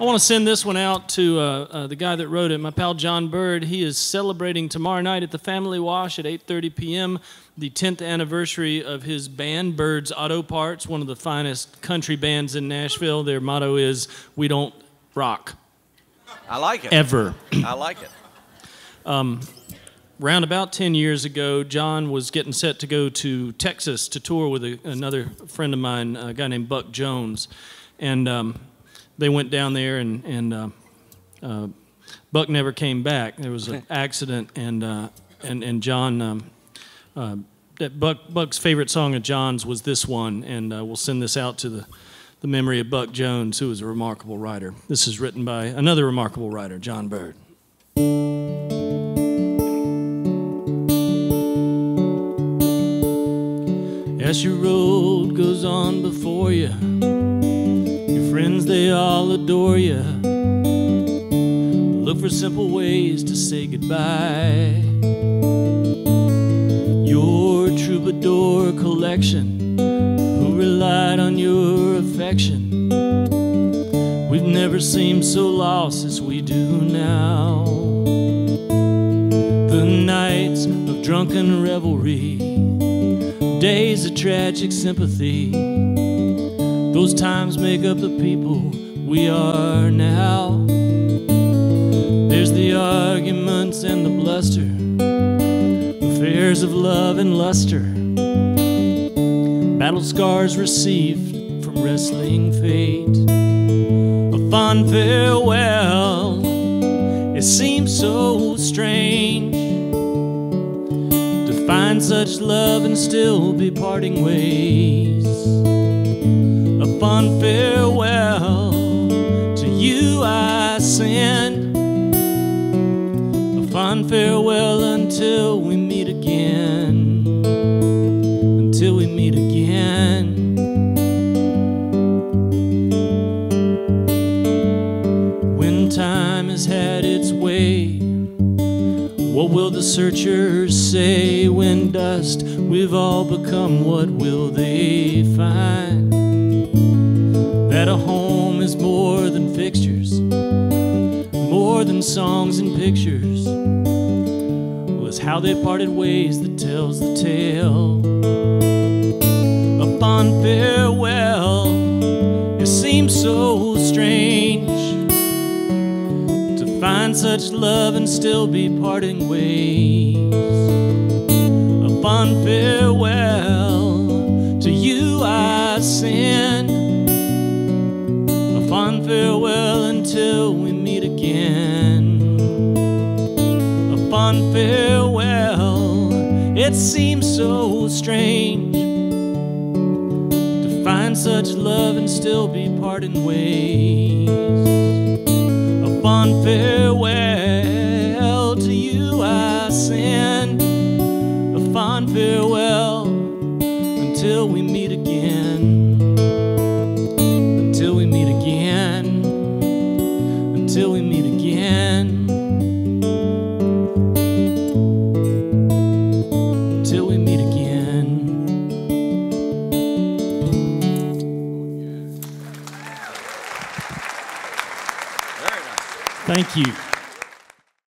I want to send this one out to uh, uh, the guy that wrote it, my pal Jon Byrd. He is celebrating tomorrow night at the Family Wash at 8:30 p.m. the 10th anniversary of his band Byrd's Auto Parts, one of the finest country bands in Nashville. Their motto is "We don't rock I like it. ever." I like it. Round about 10 years ago, Jon was getting set to go to Texas to tour with a, another friend of mine, a guy named Buck Jones. And um, they went down there, and, and uh, uh, Buck never came back. There was an accident, and, uh, and, and Jon, um, uh, that Buck, Buck's favorite song of Jon's was this one, and uh, we'll send this out to the, the memory of Buck Jones, who was a remarkable writer. This is written by another remarkable writer, Jon Byrd. As your road goes on before you, they all adore you. Look for simple ways to say goodbye. Your troubadour collection, who relied on your affection. We've never seemed so lost as we do now. The nights of drunken revelry days of tragic sympathy. Those times make up the people we are now. There's the arguments and the bluster, affairs of love and luster, battle scars received from wrestling fate. A fond farewell, it seems so strange to find such love and still be parting ways. Fond farewell to you I send. A fond farewell until we meet again. Until we meet again. When time has had its way. What will the searchers say when dust we've all become? What will they find? That a home is more than fixtures, more than songs and pictures. Was how they parted ways that tells the tale. Upon farewell, it seems so strange to find such love and still be parting ways. Upon farewell fond farewell until we meet again. A fond farewell, it seems so strange to find such love and still be parting ways. A fond farewell to you I send. A fond farewell until we meet again